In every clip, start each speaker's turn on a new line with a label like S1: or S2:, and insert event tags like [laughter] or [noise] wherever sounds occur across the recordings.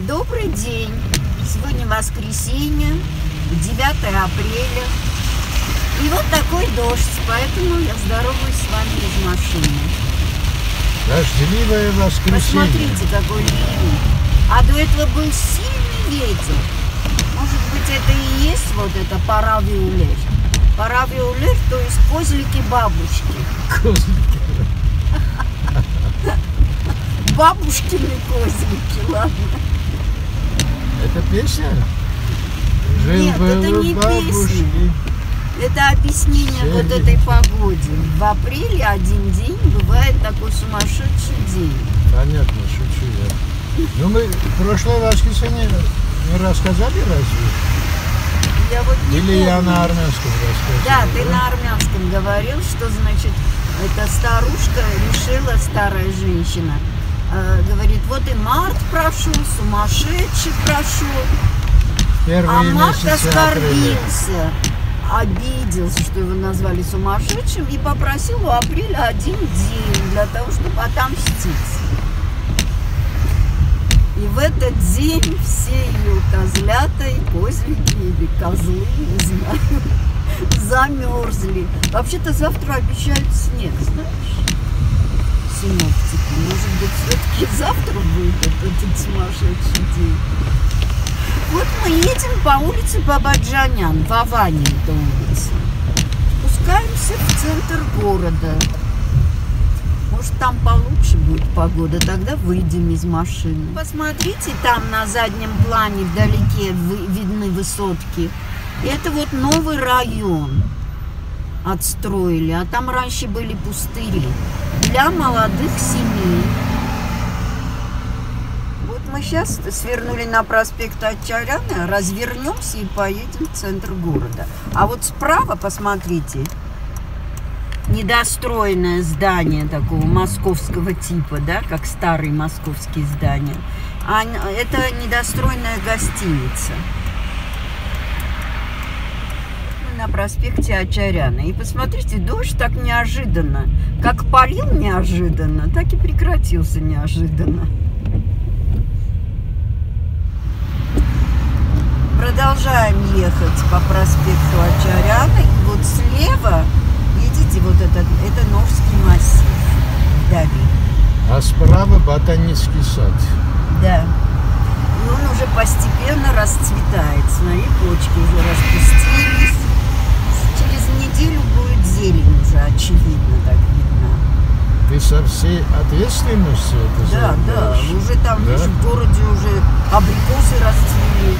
S1: Добрый день! Сегодня воскресенье, 9 апреля. И вот такой дождь, поэтому я здороваюсь с вами из машины.
S2: Дождливое воскресенье.
S1: Посмотрите, какой ливень. А до этого был сильный ветер. Может быть, это и есть вот это пора виулер. Пора виулер, то есть козлики бабушки.
S2: Козлики.
S1: Бабушкины козлики, ладно.
S2: Это песня?
S1: Нет,
S2: Жил-был
S1: это не
S2: бабушки.
S1: Это объяснение
S2: Все
S1: вот этой погоде. В апреле один день бывает такой сумасшедший день.
S2: Понятно, шучу я. Ну мы прошлое воскресенье не рассказали разве?
S1: Я вот не
S2: Или я
S1: помню.
S2: на армянском рассказывал?
S1: Да, ты на армянском говорил, что значит эта старушка решила, старая женщина, говорит, вот и март прошел, сумасшедший прошел,
S2: Первые
S1: а март оскорбился, обиделся, что его назвали сумасшедшим и попросил у апреля один день для того, чтобы отомстить. И в этот день все ее козлята и козлики или козлы, не знаю, [laughs] замерзли. Вообще-то завтра обещают снег, знаешь? Синоптики. Быть, все-таки завтра будет этот сумасшедший день. Вот мы едем по улице Бабаджанян, в Аване эта улица. Спускаемся в центр города. Может, там получше будет погода, тогда выйдем из машины. Посмотрите, там на заднем плане вдалеке видны высотки. Это вот новый район отстроили, а там раньше были пустыри для молодых семей. Вот мы сейчас свернули на проспект Отчаряна, развернемся и поедем в центр города. А вот справа, посмотрите, недостроенное здание такого московского типа, да, как старые московские здания. А это недостроенная гостиница. На проспекте Очаряна. И посмотрите, дождь так неожиданно. Как полил неожиданно, так и прекратился неожиданно. Продолжаем ехать по проспекту Очаряна. И вот слева, видите, вот это, это Норский массив вдали.
S2: А справа ботанический сад.
S1: Да. Он уже постепенно расцветает. Смотри, почки уже распустились. Очевидно, так видно.
S2: Ты со всей ответственностью это
S1: Да, да, уже там,
S2: Да?
S1: видишь, в городе уже абрикосы расцвели.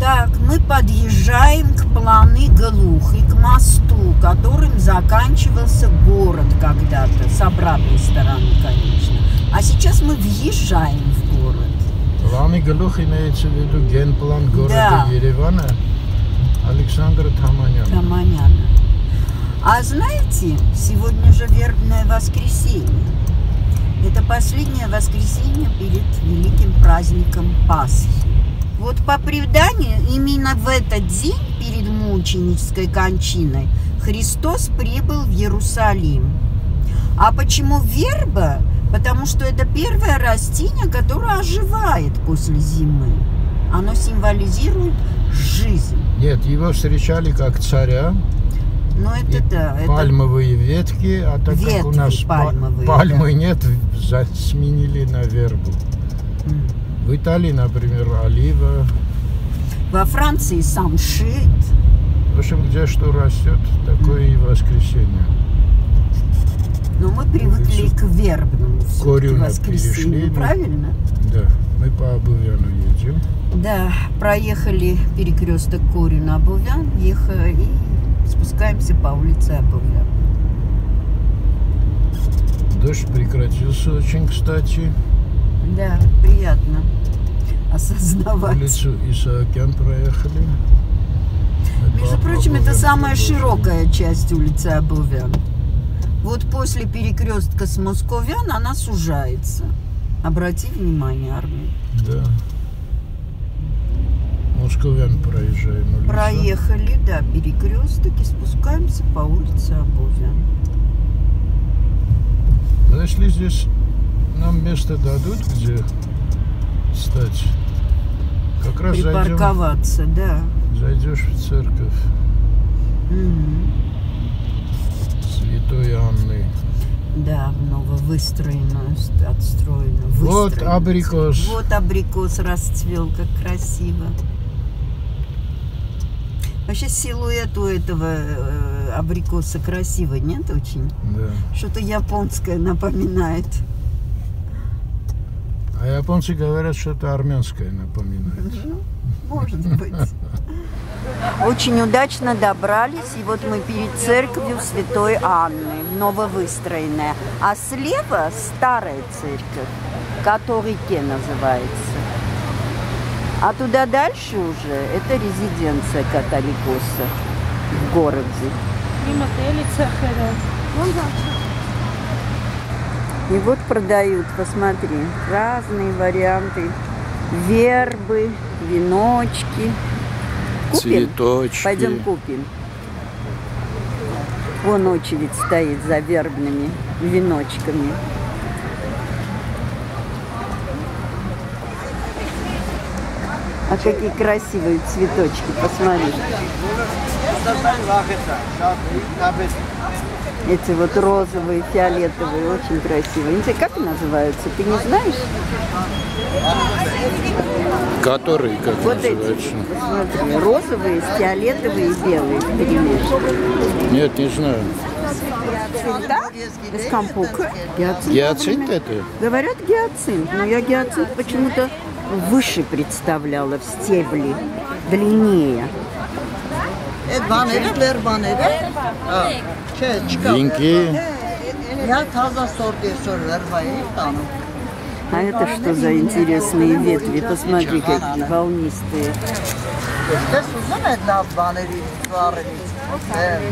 S1: Так, мы подъезжаем к планы Галухи, к мосту, которым заканчивался город когда-то, с обратной стороны, конечно. А сейчас мы въезжаем в город.
S2: Планы Галух имеется в виду генплан города
S1: Да.
S2: Еревана Александра Таманяна.
S1: Романяна. А знаете, сегодня же вербное воскресенье. Это последнее воскресенье перед великим праздником Пасхи. Вот по преданию, именно в этот день перед мученической кончиной Христос прибыл в Иерусалим. А почему верба? Потому что это первое растение, которое оживает после зимы. Оно символизирует жизнь.
S2: Нет, его встречали как царя,
S1: Но это
S2: И
S1: да, это
S2: пальмовые ветки, а так как у нас па-
S1: пальмовые,
S2: пальмы нет, за- сменили на вербу. В Италии, например, олива.
S1: Во Франции самшит.
S2: В общем, где что растет, такое и воскресенье.
S1: Но мы привыкли к вербному
S2: Корюна перешли, да.
S1: правильно?
S2: Да, мы по Абувяну едем.
S1: Да, проехали перекресток Корюна Абувян, ехали спускаемся по улице Абувян.
S2: Дождь прекратился очень, кстати.
S1: Да, приятно осознавать.
S2: Улицу Исаакян проехали.
S1: Между прочим, это самая широкая часть улицы Абувян. Вот после перекрестка с Московян она сужается. Обрати внимание, Армин.
S2: Да. Московян проезжаем.
S1: Проехали, да, перекресток и спускаемся по улице Абувян.
S2: Но если здесь нам место дадут, где кстати. Как раз зайдем,
S1: Припарковаться, да.
S2: зайдешь в церковь
S1: Мгм.
S2: Святой Анны.
S1: Да, нововыстроенную, ст- отстроенную.
S2: Вот
S1: выстроенную.
S2: абрикос.
S1: Вот абрикос расцвел, как красиво. Вообще силуэт у этого э, абрикоса красивый, нет очень?
S2: Да.
S1: Что-то японское напоминает.
S2: А японцы говорят, что это армянское напоминает.
S1: Ну, может быть. Очень удачно добрались, и вот мы перед церковью Святой Анны, нововыстроенная. А слева старая церковь, Каторике называется. А туда дальше уже это резиденция католикоса в городе.
S3: Имате ли церкве?
S1: И вот продают, посмотри, разные варианты. Вербы, веночки. Купим?
S2: Цветочки.
S1: Пойдем купим. Вон очередь стоит за вербными веночками. А какие красивые цветочки, посмотри. Эти вот розовые, фиолетовые, очень красивые. Как называются, ты не знаешь?
S2: Который, как
S1: Вот эти,
S2: называется?
S1: посмотри, розовые, фиолетовые и белые вперемешку.
S2: Нет, не знаю.
S1: Цвета? Без компока. Гиацинт.
S2: Гиацинт это?
S1: Говорят гиацинт, но я гиацинт почему-то выше представляла в стебли, длиннее.
S4: Деньги.
S1: А это что за интересные ветви? Посмотри, какие волнистые.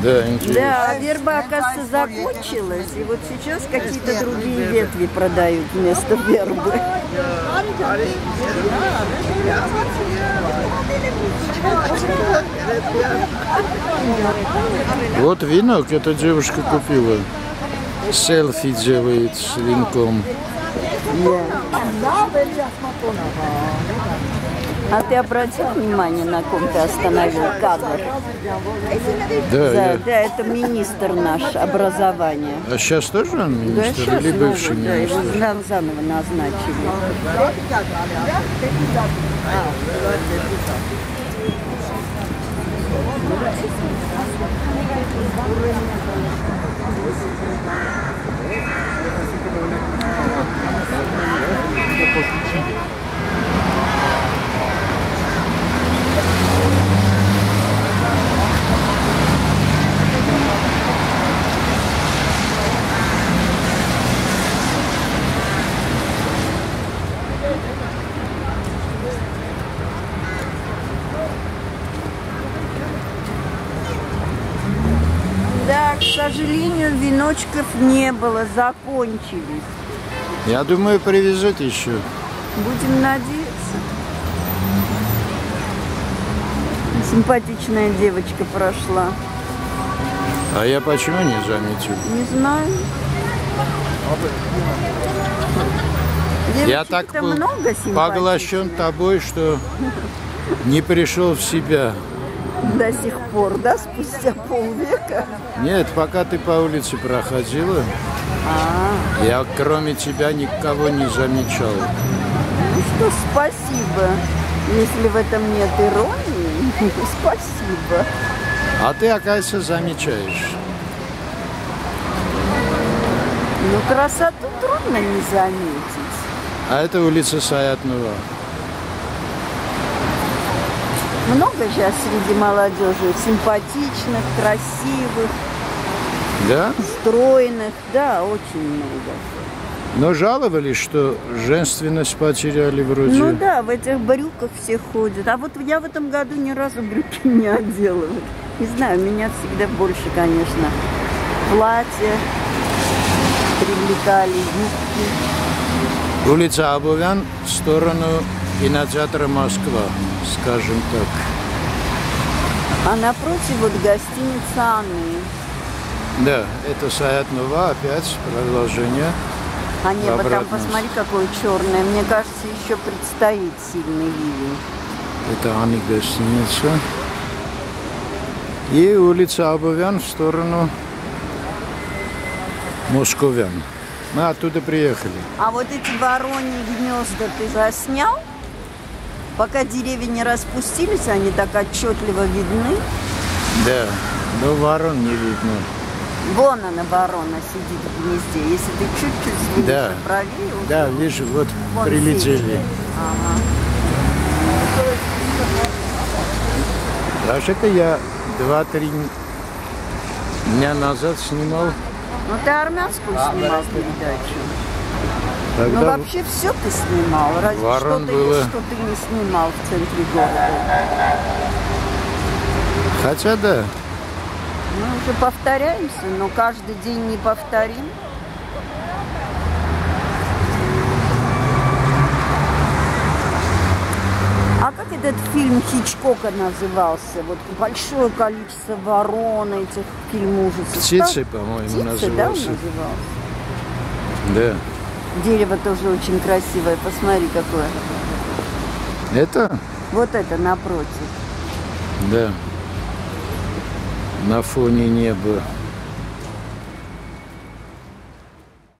S2: Да, интересно.
S1: Да, а верба, оказывается, закончилась. И вот сейчас какие-то другие ветви продают вместо вербы.
S2: Вот венок эта девушка купила. Селфи делает с венком.
S1: А ты обратил внимание, на ком ты остановил кадр?
S2: Да,
S1: Да,
S2: я-
S1: да, это министр наш образования.
S2: А сейчас тоже он
S1: Да,
S2: министр
S1: сейчас
S2: или бывший
S1: новый, да, его
S2: министр?
S1: зан- заново назначили. Да, к сожалению, веночков не было, закончились.
S2: Я думаю, привезут еще.
S1: Будем надеяться. Симпатичная девочка прошла.
S2: А я почему не заметил?
S1: Не знаю.
S2: Я так
S1: много
S2: поглощен тобой, что не пришел в себя.
S1: До сих пор, да, спустя полвека?
S2: Нет, пока ты по улице проходила,
S1: А,
S2: я кроме тебя никого не замечал.
S1: ну что, спасибо. Если в этом нет иронии, [laughs] спасибо.
S2: А ты, оказывается, замечаешь.
S1: Но красоту трудно не заметить.
S2: А это улица Саятнова.
S1: Много сейчас среди молодежи симпатичных, красивых,
S2: Да?
S1: стройных. Да, очень много.
S2: Но жаловались, что женственность потеряли вроде.
S1: Ну да, в этих брюках все ходят. А вот я в этом году ни разу брюки не одела. Не знаю, меня всегда больше, конечно, платья привлекали, юбки.
S2: Улица Абовян в сторону кинотеатра Москва, скажем так.
S1: А напротив вот гостиница Анны.
S2: Да, это Саятнова, опять продолжение.
S1: А небо там, посмотри, какое черное. Мне кажется, еще предстоит сильный ливень.
S2: Это Ани гостиница. И улица Абовян в сторону Московян. Мы оттуда приехали.
S1: А вот эти вороньи гнезда ты заснял? Пока деревья не распустились, они так отчетливо видны.
S2: Да, но ворон не видно.
S1: Вон она, ворона, сидит в гнезде. Если ты чуть-чуть сдвинешь
S2: Да.
S1: правее, вот
S2: Да, вижу, вот
S1: вон
S2: прилетели.
S1: сидит. Ага.
S2: Вообще-то я два-три дня назад снимал.
S1: Ну ты армянскую снимал передачу. Ну
S2: Тогда
S1: вообще все ты снимал. Разве
S2: Ворон
S1: что-то
S2: было.
S1: что ты не снимал в центре города.
S2: Хотя да,
S1: Мы уже повторяемся, но каждый день не повторим. А как этот фильм Хичкока назывался? Вот большое количество ворон этих фильм ужасов.
S2: птицы, по-моему,
S1: Птицы, да, он
S2: назывался.
S1: назывался?
S2: Да.
S1: Дерево тоже очень красивое. Посмотри, какое.
S2: Это?
S1: Вот это напротив.
S2: Да. На фоне неба.